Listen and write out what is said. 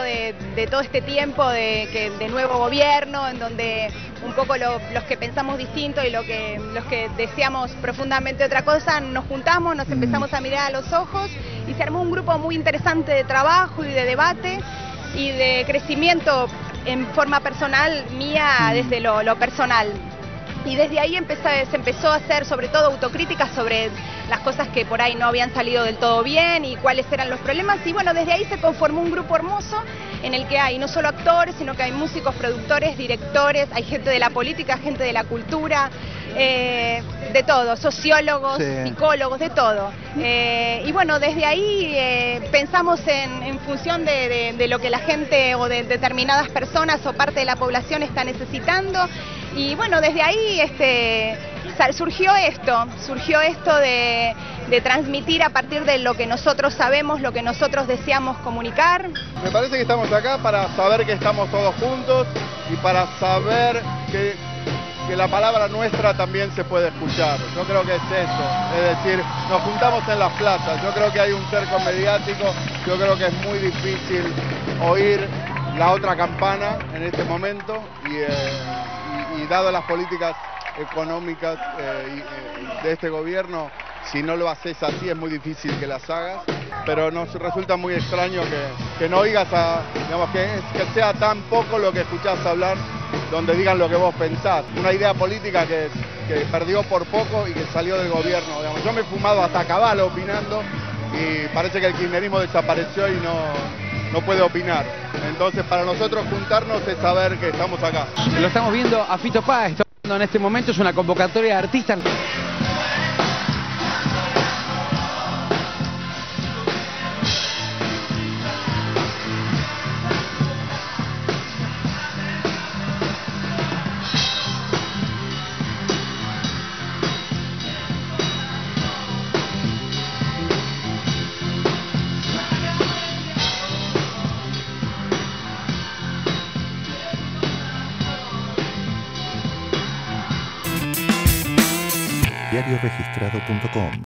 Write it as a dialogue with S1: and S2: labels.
S1: de, todo este tiempo de, que, de nuevo gobierno, en donde un poco los que pensamos distinto y lo que, los que deseamos profundamente otra cosa, nos juntamos, nos empezamos a mirar a los ojos y se armó un grupo muy interesante de trabajo y de debate y de crecimiento en forma personal mía desde lo, personal. Y desde ahí se empezó a hacer sobre todo autocrítica sobre las cosas que por ahí no habían salido del todo bien y cuáles eran los problemas. Y bueno, desde ahí se conformó un grupo hermoso en el que hay no solo actores, sino que hay músicos, productores, directores, hay gente de la política, gente de la cultura, eh, de todo, sociólogos, psicólogos, de todo. Eh, y bueno, desde ahí eh, pensamos en, función de, lo que la gente o de determinadas personas o parte de la población está necesitando. Y bueno, desde ahí este, surgió esto, surgió esto de, transmitir a partir de lo que nosotros sabemos, lo que nosotros deseamos comunicar.
S2: Me parece que estamos acá para saber que estamos todos juntos y para saber que que la palabra nuestra también se puede escuchar. Yo creo que es eso, es decir, nos juntamos en las plazas, yo creo que hay un cerco mediático, yo creo que es muy difícil oír la otra campana en este momento y, eh, dado las políticas económicas eh, eh, de este gobierno, si no lo haces así es muy difícil que las hagas, pero nos resulta muy extraño que, no oigas a, digamos, que, que sea tan poco lo que escuchás hablar donde digan lo que vos pensás. Una idea política que, perdió por poco y que salió del gobierno. Yo me he fumado hasta cabalo opinando y parece que el kirchnerismo desapareció y no, no puede opinar. Entonces para nosotros juntarnos es saber que estamos acá.
S3: Lo estamos viendo a Fito Paz, en este momento es una convocatoria de artistas.
S4: diarioregistrado.com